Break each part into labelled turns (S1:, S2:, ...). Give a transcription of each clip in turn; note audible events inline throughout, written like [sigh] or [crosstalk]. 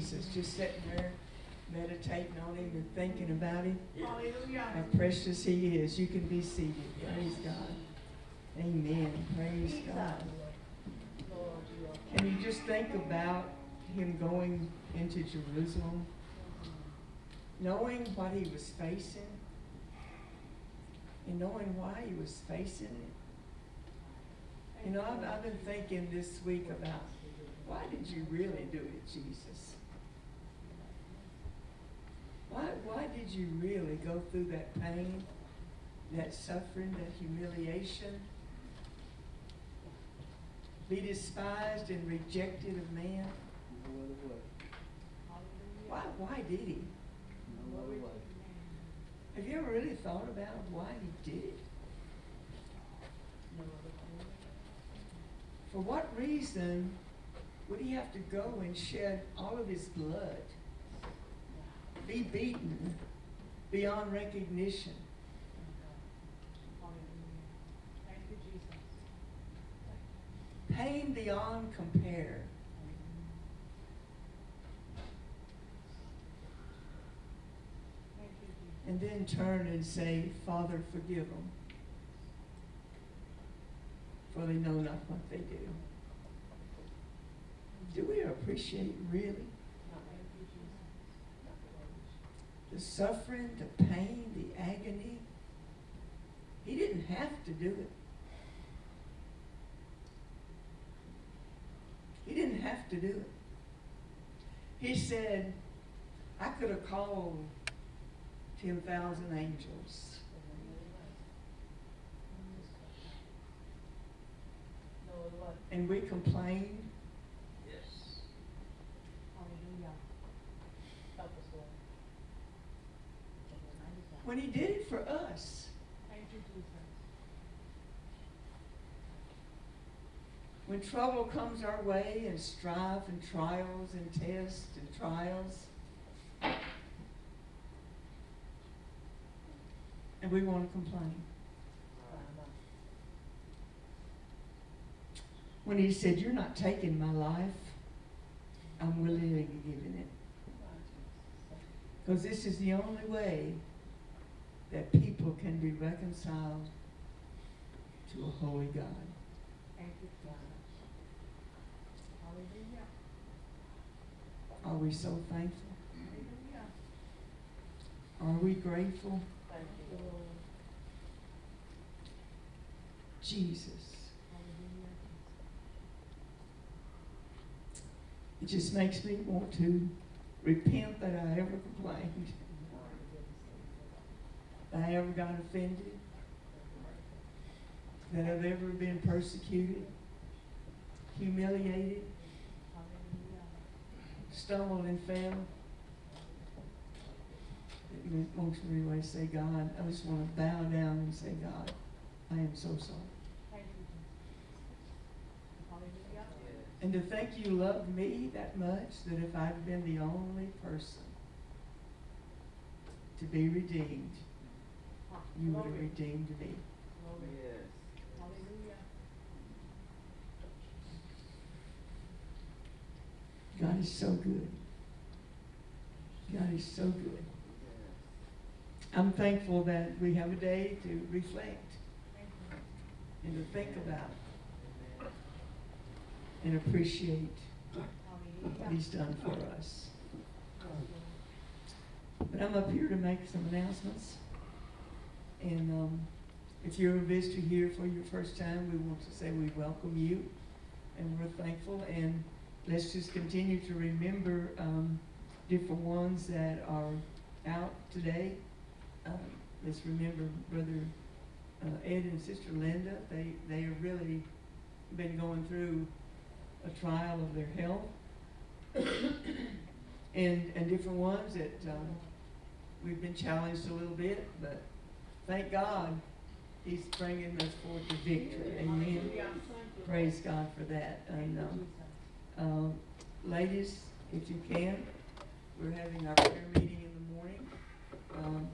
S1: Amen. Thinking about him,
S2: Hallelujah.
S1: how precious he is. You can be seated. Praise God. Amen. Praise God. Can you just think about him going into Jerusalem, knowing what he was facing, and knowing why he was facing it? You know, I've, I've been thinking this week about why did you really do it, Jesus? Why, why did you really go through that pain, that suffering, that humiliation? Be despised and rejected of man? No other way. Why, why did he? No other way. Have you ever really thought about why he did it? For what reason would he have to go and shed all of his blood? Be beaten beyond recognition? Pain beyond compare? And then turn and say, Father, forgive them, for they know not what they do. Do we appreciate really
S2: Thank you, Jesus.
S1: The suffering, the pain, the agony? He didn't have to do it. He didn't have to do it. He said, I could have called 10,000 angels. And we complain.
S3: Yes.
S2: Hallelujah. Help us, Lord.
S1: When he did it for us, when trouble comes our way and strife and trials and tests and trials, and we want to complain. When he said, You're not taking my life, I'm willingly giving it. Because this is the only way that people can be reconciled to a holy God.
S2: Thank you, God. Hallelujah.
S1: Are we so thankful?
S2: Hallelujah.
S1: Are we grateful?
S2: Thank you, Lord.
S1: Jesus.
S2: Hallelujah.
S1: It just makes me want to repent that I ever complained, I ever got offended, that I've ever been persecuted, humiliated, stumbled and fell. It me to say, God, I just want to bow down and say, God, I am so sorry. And to think you loved me that much that if I've been the only person to be redeemed, you
S2: Glory.
S1: redeemed me.
S2: Glory.
S3: Yes.
S2: Hallelujah.
S1: God is so good. God is so good. I'm thankful that we have a day to reflect and to think about and appreciate what He's done for us. But I'm up here to make some announcements. And um, if you're a visitor here for your first time, we want to say we welcome you and we're thankful. And let's just continue to remember um, different ones that are out today. Um, let's remember Brother uh, Ed and Sister Linda. They, they have really been going through a trial of their health. [coughs] and, and different ones that um, we've been challenged a little bit, but thank God He's bringing us forth to victory. Amen. Praise God for that. And um, um, ladies, if you can, we're having our prayer meeting in the morning um,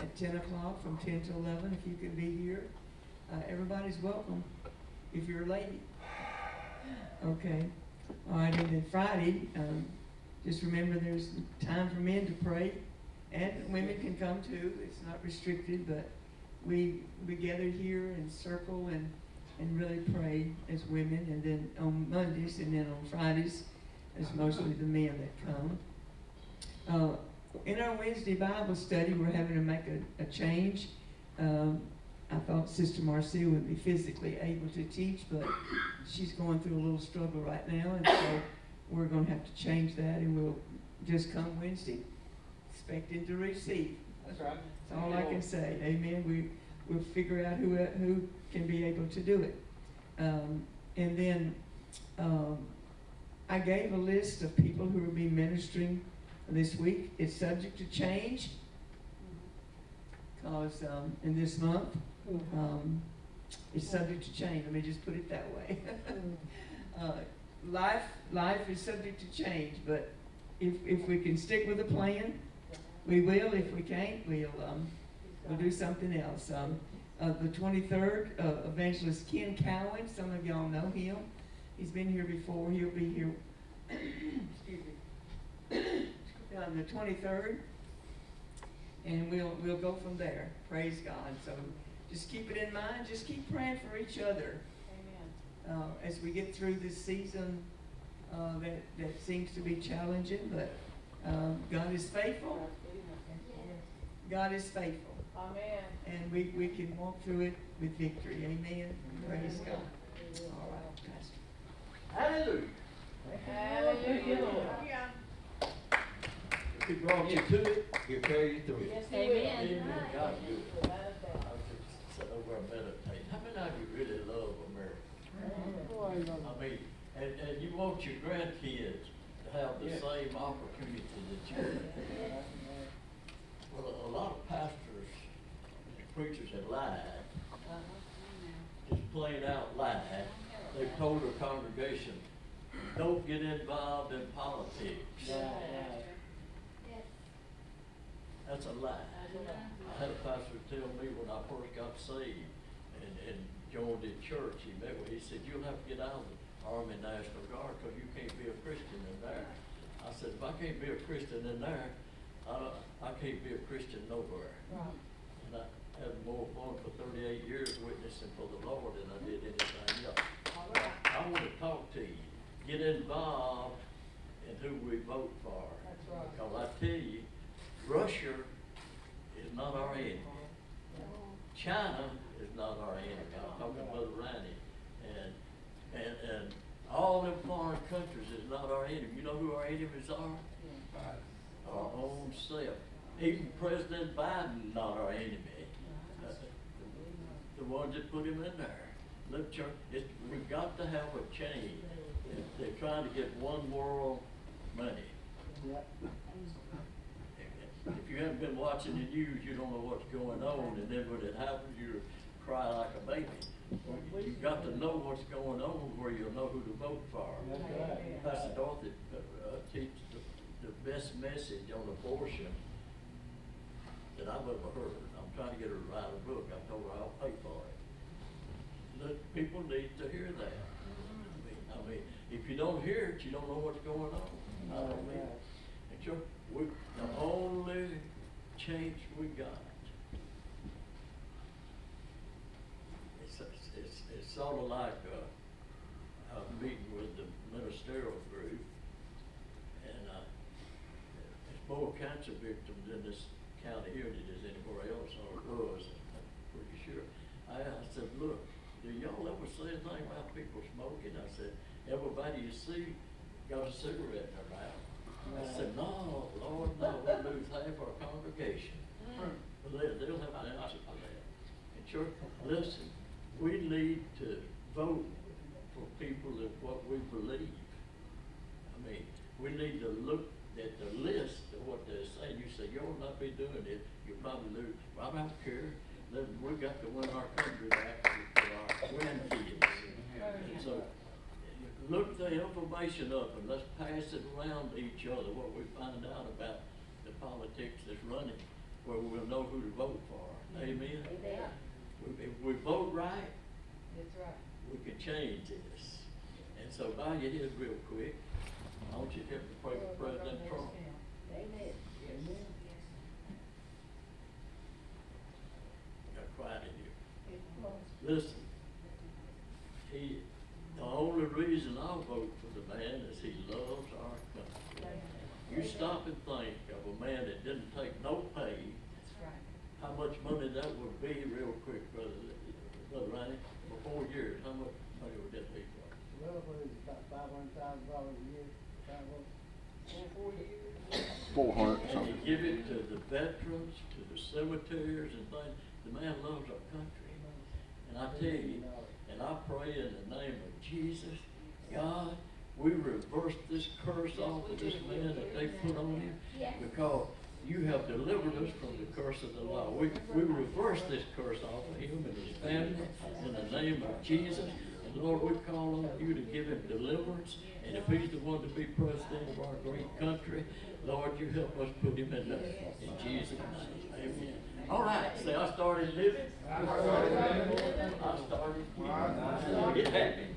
S1: at 10 o'clock from 10 to 11. If you can be here, uh, everybody's welcome if you're late. Okay. All right, and then Friday, um, just remember there's time for men to pray and women can come too, it's not restricted, but we, we gather here and circle and, and really pray as women, and then on Mondays, and then on Fridays, it's mostly the men that come. Uh, in our Wednesday Bible study, we're having to make a, a change. Um, I thought Sister Marcia would be physically able to teach, but she's going through a little struggle right now, and so we're gonna have to change that, and we'll just come Wednesday, expecting to receive.
S3: That's right.
S1: That's all I can say, amen, we, we'll figure out who, who can be able to do it. Um, and then, um, I gave a list of people who will be ministering this week, it's subject to change. Cause, um, in this month, um, it's subject to change, let me just put it that way. [laughs] Uh, life, life is subject to change, but if, if we can stick with the plan, we will, if we can't, we'll, um, we'll do something else. Um, uh, the twenty-third, uh, evangelist Ken Cowan, some of y'all know him. He's been here before, he'll be here, [coughs] excuse me, on [coughs] the twenty-third. And we'll, we'll go from there, praise God. So just keep it in mind, just keep praying for each other,
S2: Amen.
S1: uh, as we get through this season, uh, that, that seems to be challenging, but, um, God is faithful. God is faithful.
S2: Amen.
S1: And we, we can walk through it with victory. Amen. Praise God. All right, Pastor.
S3: Hallelujah.
S2: Hallelujah.
S3: If he brought you to it, he'll carry you through it.
S2: Yes, he will.
S4: Amen.
S3: God do it.
S2: Without a doubt.
S4: I was just sitting over and meditating. How many of you really love America? I mean, and, and you want your grandkids to have the
S3: Yeah.
S4: same opportunity that you have. Well, a lot of pastors and preachers have lied, just plain out lied. They've told their congregation, don't get involved in politics. That's a lie. I had a pastor tell me when I first got saved and, and joined the church, he met with, he said, you'll have to get out of the Army National Guard because you can't be a Christian in there. I said, if I can't be a Christian in there, I, don't, I can't be a Christian nowhere.
S2: Right.
S4: And I had more fun for thirty-eight years witnessing for the Lord than I did anything else.
S2: Right.
S4: I want to talk to you, get involved in who we vote for.
S2: That's right.
S4: Because I tell you, Russia is not our enemy. China is not our enemy. I'm talking to Brother Randy. And, and, and all them foreign countries is not our enemy. You know who our enemies? Our own self. Even President Biden, not our enemy. Uh, The ones that put him in there. Look, we've got to have a change. They're trying to get one world money. If you haven't been watching the news, you don't know what's going on, and then when it happens, you cry like a baby. You- You've got to know what's going on where you'll know who to vote for.
S3: That's right.
S4: Pastor Dorothy, uh, uh, teaches the, the best message on abortion that I've ever heard. I'm trying to get her to write a book, I told her I'll pay for it. Look, people need to hear that. I mean, I mean, if you don't hear it, you don't know what's going on. I don't mean, and sure, we, the only change we got. It's, it's- it's, it's sort of like, uh, a meeting with the ministerial group. And, uh, there's more cancer victims in this county here than there's anywhere else, or it was, I'm pretty sure. I, I said, look, do y'all ever say anything about people smoking? I said, everybody you see got a cigarette in their mouth. I said, no, Lord, no, we'll lose half our congregation. But they, they'll have an answer for that. And church, listen, we need to vote for people that what we believe. I mean, we need to look at the list of what they're saying. You say, you'll not be doing it, you'll probably lose. I don't care. We got to win our country back for our grandkids. And so, look the information up and let's pass it around to each other, what we find out about the politics that's running, where we'll know who to vote for. Amen?
S2: Amen.
S4: If we vote right,
S2: That's right.
S4: we can change this. And so bow your heads real quick. I want you to help me pray for President Trump.
S2: Amen.
S5: Yes. Got quiet in here. Listen, he, the only reason I vote for dollars a year, travel.
S2: Years.
S6: Four hundred
S4: And
S6: something.
S4: you give it to the veterans, to the cemeteries and things. The man loves our country. And I tell you, and I pray in the name of Jesus, God, we reverse this curse off of this man that they put on him. Because you have delivered us from the curse of the law. We, we reverse this curse off of him and his family in the name of Jesus. Lord, we call on you to give him deliverance. And if he's the one to be president of our great country, Lord, you help us put him in there. In Jesus' name, amen. All right, say I started living. I started living. Get happy.